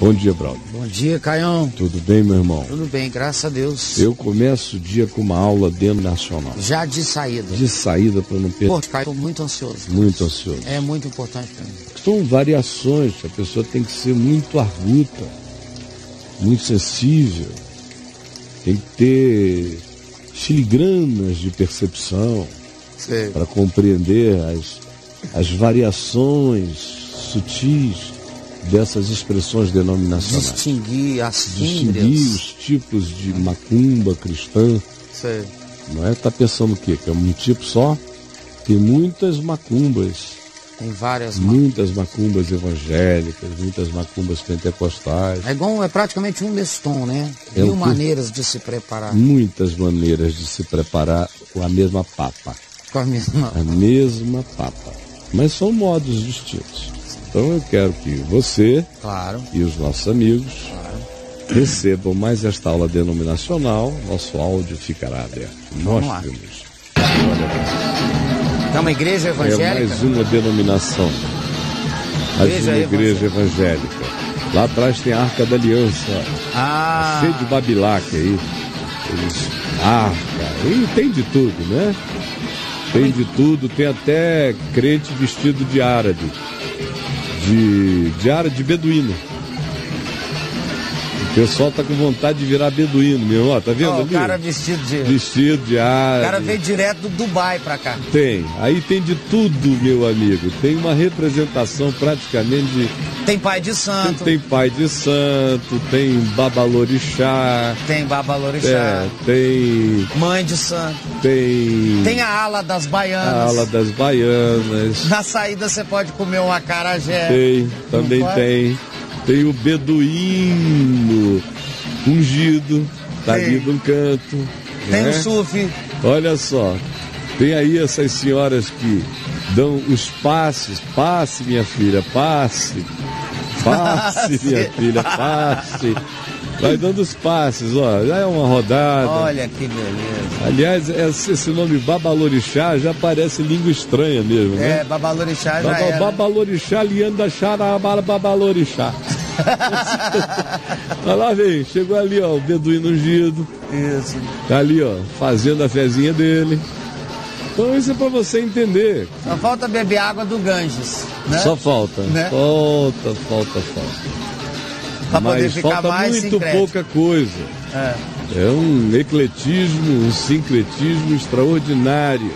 Bom dia, Braulio. Bom dia, Caião. Tudo bem, meu irmão? Tudo bem, graças a Deus. Eu começo o dia com uma aula nacional. Já de saída. De saída para não perder. Pô, Caio, tô muito ansioso. Muito ansioso. É muito importante para mim. São variações, a pessoa tem que ser muito arguta, muito sensível, tem que ter filigranas de percepção para compreender as, as variações sutis dessas expressões denominacionais. Distinguir as Distinguir os tipos de macumba cristã. Sei. Não é? Tá pensando o quê? Que é um tipo só? Tem muitas macumbas. Tem várias Muitas macumbas evangélicas, muitas macumbas pentecostais. É igual, é praticamente um desse tom, né? É Mil um- maneiras de se preparar. Muitas maneiras de se preparar com a mesma papa. Com a mesma. A mesma papa. Mas são modos distintos. Então eu quero que você Claro. e os nossos amigos recebam mais esta aula denominacional. Nosso áudio ficará aberto. Vamos lá. Mostre-nos. É uma igreja É evangélica? mais uma denominação. Mais Igreja uma igreja evangélica. Lá atrás tem a Arca da Aliança. Ah, Cheio de babilaque aí. Eles, arca. E tem de tudo, né? Tem de tudo. Tem até crente vestido de árabe. De, de árabe beduíno. O pessoal tá com vontade de virar beduíno, meu. Ó, tá vendo o ali? cara vestido de. Vestido de O árabe. cara veio direto do Dubai pra cá. Tem. Aí tem de tudo, meu amigo. Tem uma representação praticamente de. Tem pai de santo, Tem pai de santo, tem babalorixá, tem babalorixá, é, tem. mãe de santo, Tem. tem a ala das a baianas. ala das baianas. Na saída você pode comer um acarajé. Tem, também tem. Tem o beduíno ungido, tá Tem. ali num canto. Tem né? o sufi. Olha só, tem aí essas senhoras que dão os passes. Passe, minha filha, passe. Passe, minha filha, passe. Vai dando os passes, ó. Já é uma rodada. Olha que beleza. Aliás, esse nome Babalorixá já parece língua estranha mesmo, né? É, babalorixá já Baba, era. Babalorixá, lianda charabara babalorixá. Olha lá, vem, chegou ali, ó, o beduíno ungido. Isso. Tá ali, ó, fazendo a fezinha dele. Então isso é pra você entender. Só falta beber água do Ganges, né? Só falta. Né? Falta, falta, falta. pra Mas falta mais muito sincrético. pouca coisa. É. É um ecletismo, um sincretismo extraordinário.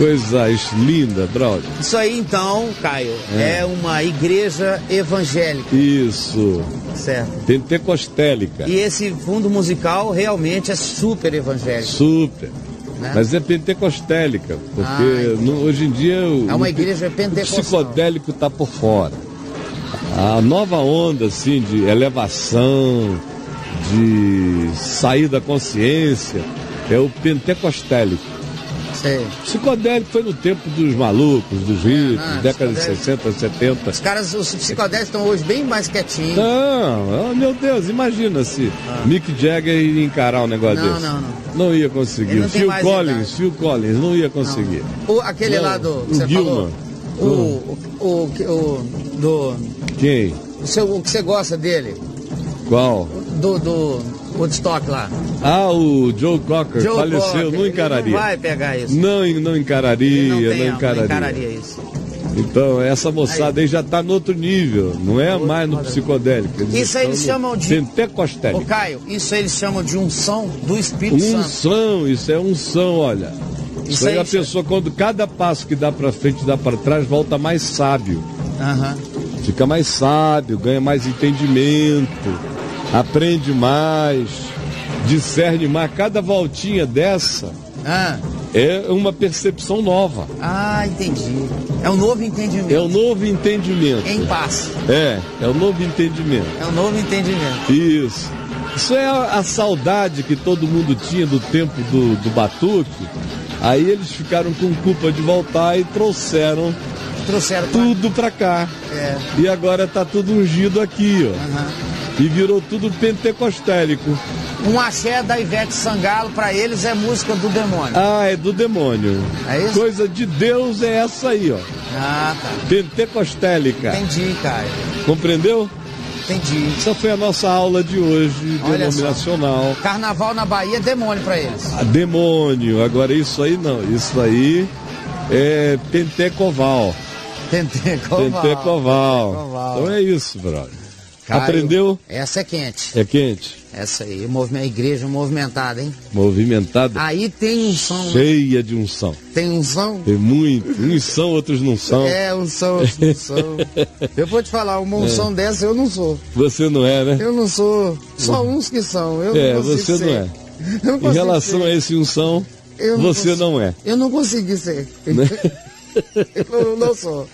Coisa linda, Braulio. Isso aí então, Caio, é. uma igreja evangélica, Isso. certo? Pentecostélica. E esse fundo musical realmente é super evangélico. Super. Né? Mas é pentecostélica, porque Ah, no- hoje em dia o, É uma o igreja o pentecostal. psicodélico está por fora. A nova onda assim de elevação, de sair da consciência, é o pentecostélico. Sei. Psicodélico foi no tempo dos malucos, dos ricos, não, décadas de psicodélico. 60, 70. Os caras, os psicodélicos estão hoje bem mais quietinhos. Não, oh, meu Deus, imagina se Mick Jagger ia encarar um negócio Ah. Não, desse. não, não. Não ia conseguir. Não Phil Collins, idade. Phil Collins, não ia conseguir. O, aquele Não, lá do. que o você Gilman. falou. O, o, o- do. Quem? O, seu, o que você gosta dele? Qual? Do, do Woodstock lá. Ah, o Joe Cocker Joe faleceu, Cocker, não ele encararia. Não vai pegar isso. Não, não encararia, Ele não, não, tem, não encararia. encararia isso. Então, essa moçada aí, já está no outro nível, não é mais no psicodélico. Eles Isso aí eles chamam de- Pentecostélico. Ô Caio, isso eles chamam de unção do Espírito Santo. Unção, isso é unção, olha. Isso, Isso aí aí, a pessoa, quando cada passo que dá para frente e dá para trás, volta mais sábio. Aham. Fica mais sábio, ganha mais entendimento, aprende mais, discerne mais. Cada voltinha dessa Ah, é uma percepção nova. ah, entendi. É um novo entendimento. É o novo entendimento. Em paz. É, é o novo entendimento. É um novo entendimento. Isso. Isso é a, a saudade que todo mundo tinha do tempo do, do batuque. Aí eles ficaram com culpa de voltar e trouxeram Trouxeram tudo pra cá. É. E agora tá tudo ungido aqui, ó. aham. E virou tudo pentecostélico. Um axé da Ivete Sangalo, pra eles, é música do demônio. Ah, é do demônio. É isso? Coisa de Deus é essa aí, ó. Ah, tá. Pentecostélica. Entendi, Caio. Compreendeu? Entendi. Essa foi a nossa aula de hoje, Olha denominacional. só. Carnaval na Bahia é demônio pra eles. Ah, demônio. Agora isso aí não. Isso aí é pentecoval. Pentecoval. Pentecoval. Pentecoval. Então é isso, brother. Caio, Aprendeu? Essa é quente. É quente, Essa aí, movimento, a igreja movimentada, hein? movimentada, Aí tem um som, né? cheia de unção. tem um som. Tem muito. Uns são, outros não são. É, um som, outros não são. Eu vou te falar, uma É. unção dessa eu não sou. Você não é, né? Eu não sou. Só uns que são. Eu É, não você ser. não é. Não Em relação ser. a esse unção, Eu você consigo- não é. Eu não consegui ser. eu não sou.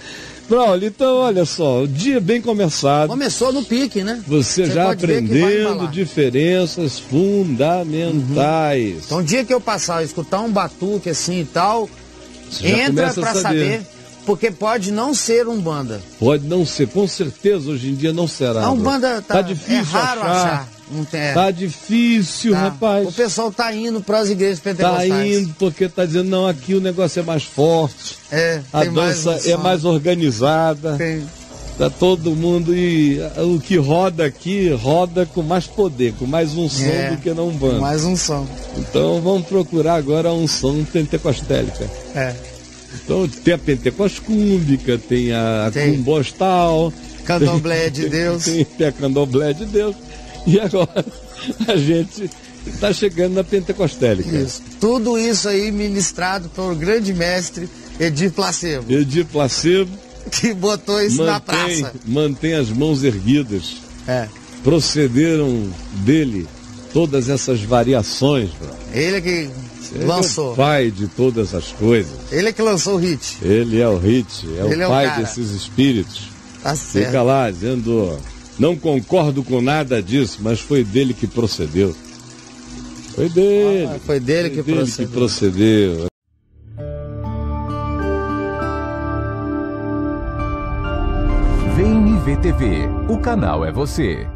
Braulio, então olha só, o dia bem começado. Começou no pique, né? Você, já que vai aprendendo diferenças fundamentais. Então, o dia que eu passar a escutar um batuque assim e tal, Você já entra a pra saber. saber. porque pode não ser um banda. Pode não ser, com certeza hoje em dia não será. Não, Braulio. banda tá, Tá difícil é raro achar. achar. Não tem, é. Tá difícil, Tá. rapaz. O pessoal tá indo para as igrejas Tá pentecostais. indo porque tá dizendo, não, aqui o negócio é mais forte. É, A mais dança um é mais organizada. Tem. Tá todo mundo e o que roda aqui roda com mais poder, com mais um som É, do que na Umbanda. Mais um som. Então vamos procurar agora um som pentecostélica. É. Então tem a pentecostúmbica, tem a Tem. cumbostal, Candomblé de Deus. tem, tem a candomblé de Deus. E agora a gente está chegando na pentecostélica. Isso. Tudo isso aí ministrado pelo grande mestre Edir Placebo, Edir Placebo que botou isso na mantém, praça. mantém as mãos erguidas. É. Procederam dele todas essas variações. bro. Ele é que Ele é lançou. o pai de todas as coisas. Ele é que lançou o hit. Ele é o hit, é Ele o é o pai desses espíritos. Tá Fica certo. lá dizendo, não concordo com nada disso, mas foi dele que procedeu. Foi dele. Ah, foi dele que dele procedeu. que procedeu. Vem me ver TV. O canal é você.